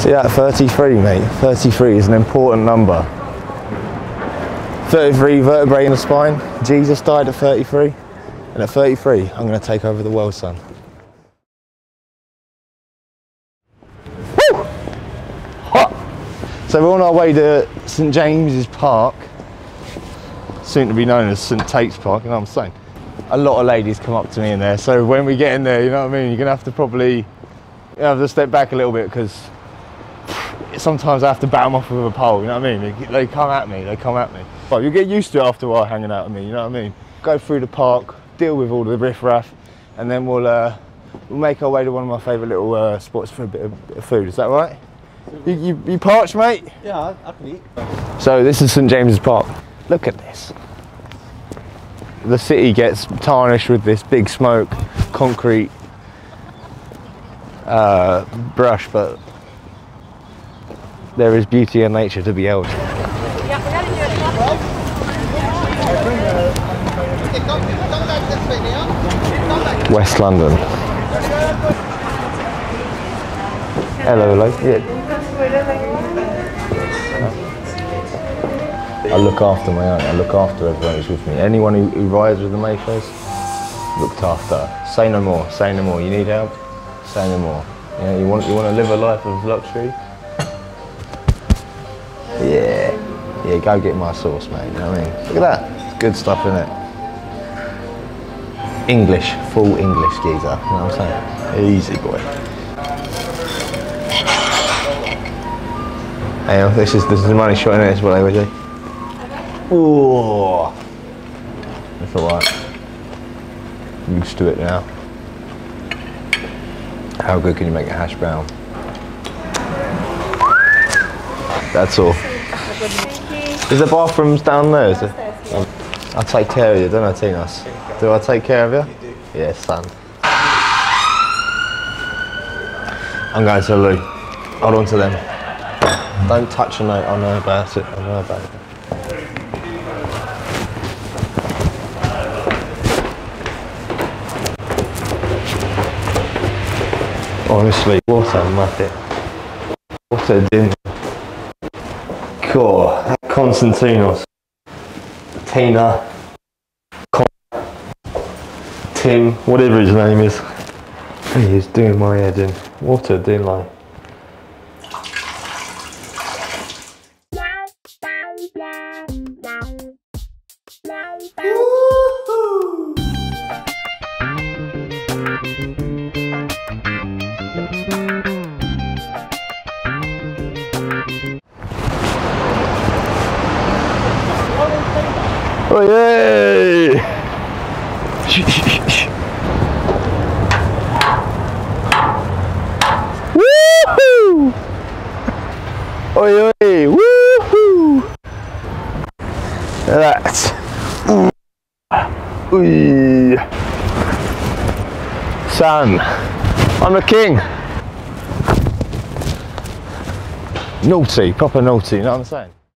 See that 33, mate? 33 is an important number. 33 vertebrae in the spine. Jesus died at 33. And at 33, I'm going to take over the world, son. Woo! Hot! So we're on our way to St James's Park, soon to be known as St Tate's Park, you know what I'm saying? A lot of ladies come up to me in there, so when we get in there, you know what I mean, you're going to have to probably you have to step back a little bit because sometimes I have to bat them off with a pole, you know what I mean? They, they come at me, they come at me. Well, you get used to it after a while hanging out with me, you know what I mean? Go through the park, deal with all the riffraff, and then we'll, uh, we'll make our way to one of my favourite little uh, spots for a bit of, bit of food. Is that right? You, you, you parched, mate? Yeah, I, can eat. So this is St James's Park. Look at this. The city gets tarnished with this big smoke, concrete uh, brush, but there is beauty in nature to be held. West London. Hello, hello. Yeah. I look after my own. I look after everyone who's with me. Anyone who, who rides with the Mayfairs, looked after. Say no more. Say no more. You need help? Say no more. You want you want to live a life of luxury? Yeah. Go get my sauce, mate. You know what I mean? Look at that. It's good stuff in it. English, full English geezer. You know what I'm saying? Easy boy. On, this is this is the money shot in it as well, would you? Ooh. That's alright. Used to it now. How good can you make a hash brown? That's all. Is the bathrooms down there? Is it? I'll take care of you, don't I, Tinos? Do I take care of you? You. Yes, son. I'm going to loo. Hold on to them. Don't touch a note. I know about it. I know about it. Honestly, what a muppet. What a dinner. Cool. Konstantinos. Tina. Con Tim, whatever his name is. He is doing my head in. What a dinner. Yay! Woohoo! Oi oi! Woohoo! That. Ooh. Son, I'm the king. Naughty, proper naughty, you know what I'm saying?